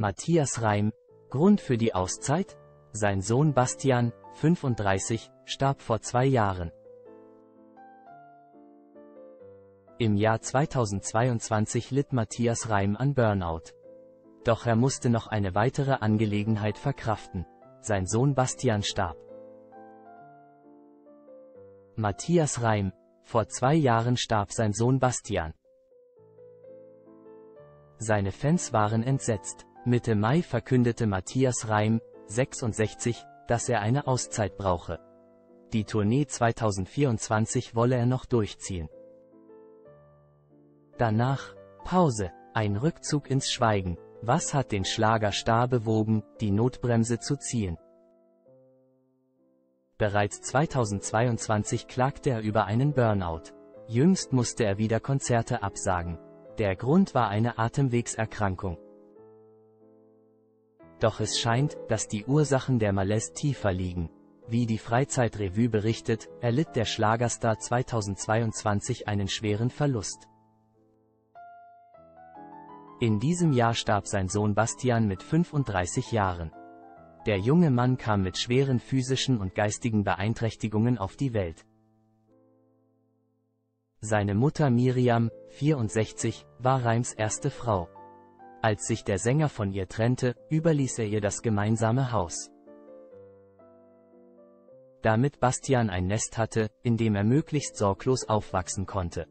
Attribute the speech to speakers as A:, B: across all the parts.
A: Matthias Reim, Grund für die Auszeit? Sein Sohn Bastian, 35, starb vor zwei Jahren. Im Jahr 2022 litt Matthias Reim an Burnout. Doch er musste noch eine weitere Angelegenheit verkraften. Sein Sohn Bastian starb. Matthias Reim. Vor zwei Jahren starb sein Sohn Bastian. Seine Fans waren entsetzt. Mitte Mai verkündete Matthias Reim, 66, dass er eine Auszeit brauche. Die Tournee 2024 wolle er noch durchziehen. Danach, Pause, ein Rückzug ins Schweigen. Was hat den Schlagerstar bewogen, die Notbremse zu ziehen? Bereits 2022 klagte er über einen Burnout. Jüngst musste er wieder Konzerte absagen. Der Grund war eine Atemwegserkrankung. Doch es scheint, dass die Ursachen der Malaise tiefer liegen. Wie die Freizeitrevue berichtet, erlitt der Schlagerstar 2022 einen schweren Verlust. In diesem Jahr starb sein Sohn Bastian mit 35 Jahren. Der junge Mann kam mit schweren physischen und geistigen Beeinträchtigungen auf die Welt. Seine Mutter Miriam, 64, war Reims erste Frau. Als sich der Sänger von ihr trennte, überließ er ihr das gemeinsame Haus. Damit Bastian ein Nest hatte, in dem er möglichst sorglos aufwachsen konnte.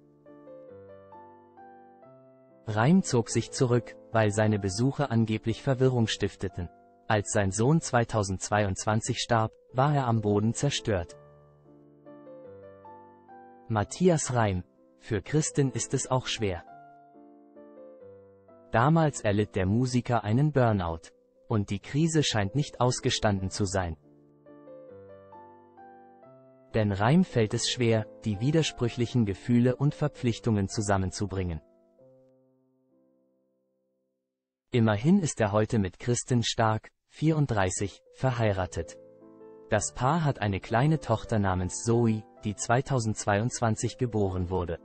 A: Reim zog sich zurück, weil seine Besuche angeblich Verwirrung stifteten. Als sein Sohn 2022 starb, war er am Boden zerstört. Matthias Reim. Für Christin ist es auch schwer. Damals erlitt der Musiker einen Burnout. Und die Krise scheint nicht ausgestanden zu sein. Denn Reim fällt es schwer, die widersprüchlichen Gefühle und Verpflichtungen zusammenzubringen. Immerhin ist er heute mit Kristen Stark, 34, verheiratet. Das Paar hat eine kleine Tochter namens Zoe, die 2022 geboren wurde.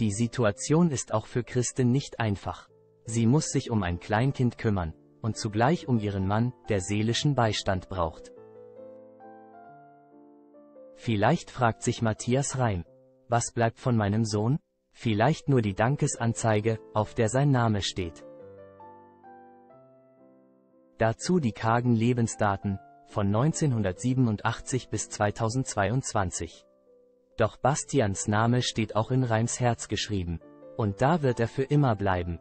A: Die Situation ist auch für Kristen nicht einfach. Sie muss sich um ein Kleinkind kümmern und zugleich um ihren Mann, der seelischen Beistand braucht. Vielleicht fragt sich Matthias Reim, was bleibt von meinem Sohn? Vielleicht nur die Dankesanzeige, auf der sein Name steht. Dazu die kargen Lebensdaten, von 1987 bis 2022. Doch Bastians Name steht auch in Reims Herz geschrieben. Und da wird er für immer bleiben.